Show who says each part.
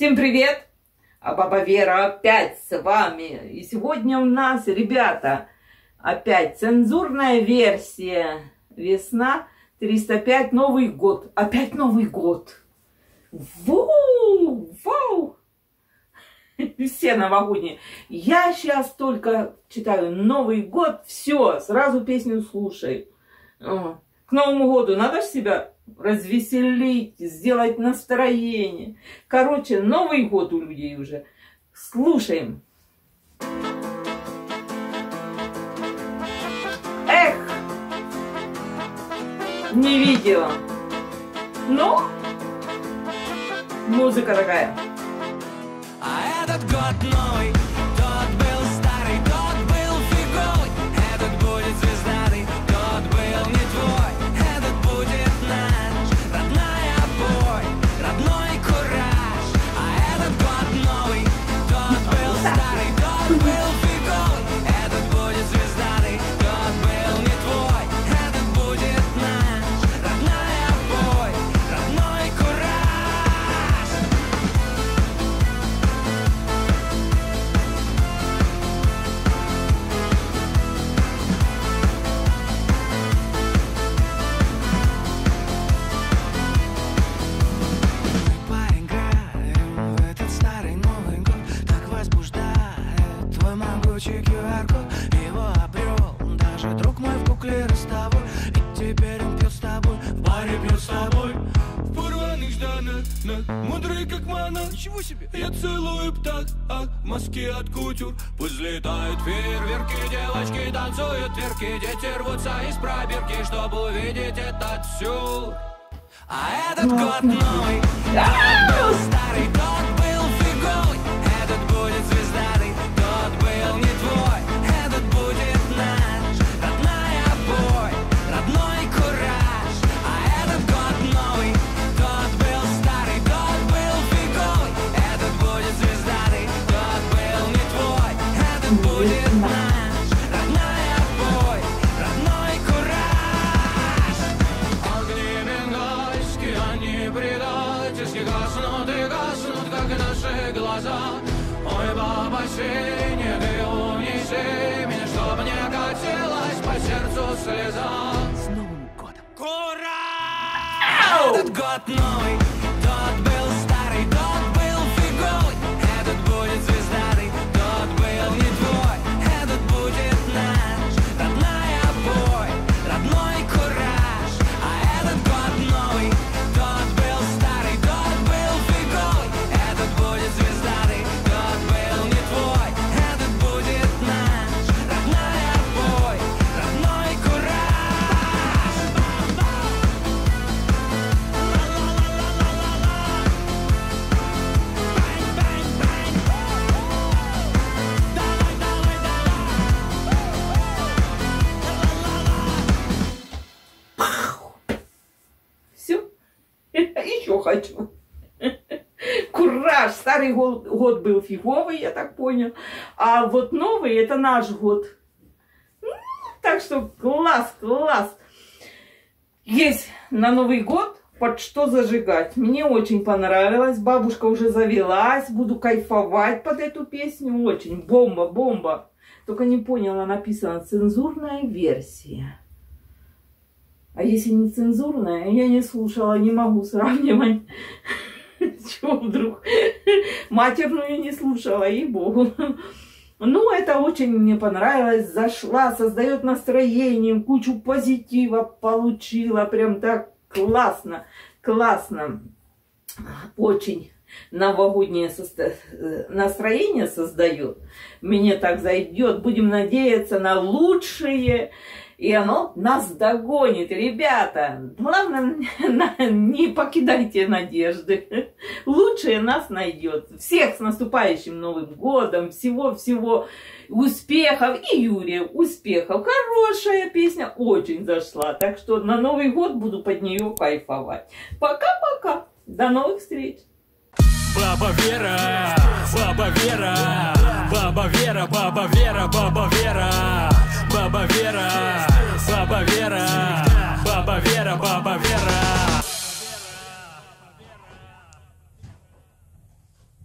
Speaker 1: Всем привет! А баба Вера опять с вами. И сегодня у нас, ребята, опять цензурная версия. Весна 305, Новый год. Опять Новый год. Вау! Вау! Все новогодние. Я сейчас только читаю Новый год, все, сразу песню слушай. К Новому году надо себя развеселить, сделать настроение. Короче, Новый год у людей уже. Слушаем. Эх, не видела. Но музыка такая.
Speaker 2: А этот год новый Мой в кукле ростовой И теперь он пьет с тобой В баре пьет с тобой. В порванных штанах Мудрый как мана. Ничего себе. Я целую птах А маски от кутюр. Пусть летают фейерверки Девочки танцуют верки Дети рвутся из пробирки Чтобы увидеть этот сюр. А этот год новый спасение Ты унеси меня, чтоб не катилась по сердцу слеза С Новым годом! Ура! Этот год новый
Speaker 1: еще хочу. Кураж! Старый год, год был фиговый, я так понял. А вот новый, это наш год. Так что класс, класс. Есть на Новый год под что зажигать. Мне очень понравилось. Бабушка уже завелась. Буду кайфовать под эту песню. Очень. Бомба, бомба. Только не поняла, написано цензурная версия. А если не цензурная, я не слушала, не могу сравнивать. Чего вдруг? Матерную не слушала, и богу. Ну, это очень мне понравилось, зашла, создает настроение, кучу позитива получила, прям так классно, классно, очень новогоднее состо... настроение создает. Мне так зайдет, будем надеяться на лучшее и оно нас догонит. Ребята, главное, не покидайте надежды. Лучшее нас найдет. Всех с наступающим Новым годом, всего-всего успехов. И Юрия, успехов. Хорошая песня, очень зашла. Так что на Новый год буду под нее кайфовать. Пока-пока. До новых встреч.
Speaker 2: Баба Вера, баба Вера, баба Вера, баба Вера, баба Вера.